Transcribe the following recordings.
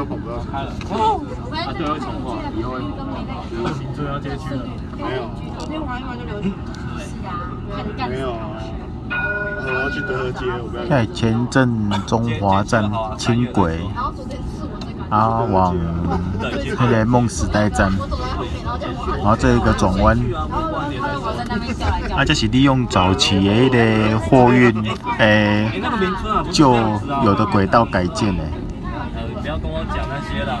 又跑不到。开了，啊对，会重化，以后会重化，就是新竹要街区了。没有，昨天玩一玩就流血。是啊，很干。没有。在前镇中华站轻轨，啊往那个梦时代站，然后这一个转弯，啊，这是利用早期的那个货运，诶、哎，那个名村啊，不是旧这样子啊有的轨道改建的。呃，不要跟我讲那些啦。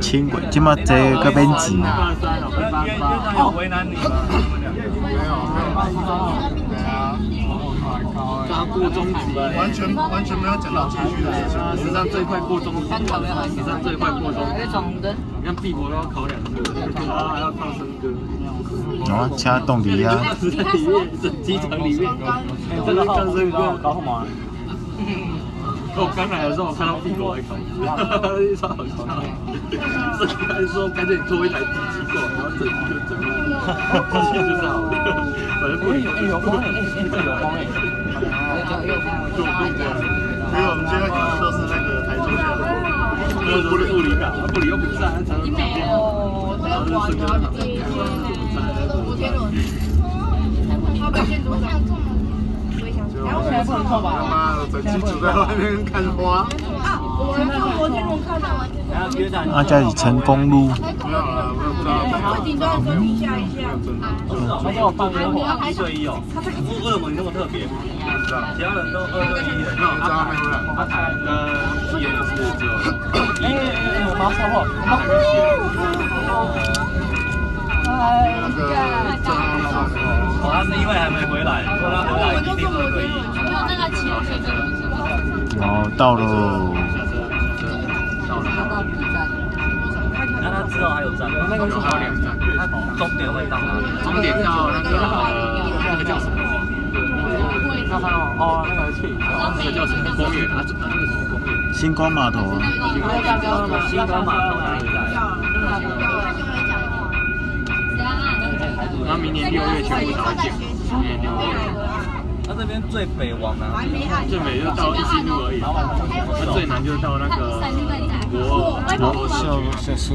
轻轨，即马这个免钱啊，院长有为难你吗？没有，没有。对啊。他过中职了，完全完全没有讲到街区的事情。史上最快过中职，史上最快过中职。你看碧博都要考两次，啊，还要唱生歌。哦，车动力啊，是在里面，整机场里面，真的唱生歌，搞好吗？我刚来的时候，我看到碧博在考试，超好笑。所以他说，干脆你拖一台机器过来，然后整就整个机器就是好的，反正不理。有风哎，这有风哎。就那个，因为我们今天考试都是那个台中的，不是物理感，物理又不在，常常没有，在玩，然后你这一天，摩天轮，他表现多像这么，然后现在不能错吧？他妈的，整机组在外面看花。啊，我们坐摩天轮看到完。啊，这是成功路，没有了，没有不知道。会顶端的时候一下一下。而且我放烟火，一对一哦。为什么你那么特别？其他人都二二一的。那我他回来。阿凯跟七人是只有。哎哎，我是因为还没回来，说他回来然后到了那他之后还有站吗？那个有还有两站，他终点会到哪里？终点到那个那个叫什么？叫他哦，那个去，那个叫什么公园？啊，那个什么公园？星光码头，星光码头哪里来？然后明年六月全部都建，明年六月。他这边最北往南？最北就到一心路而已，那最南就到那个国国校设施。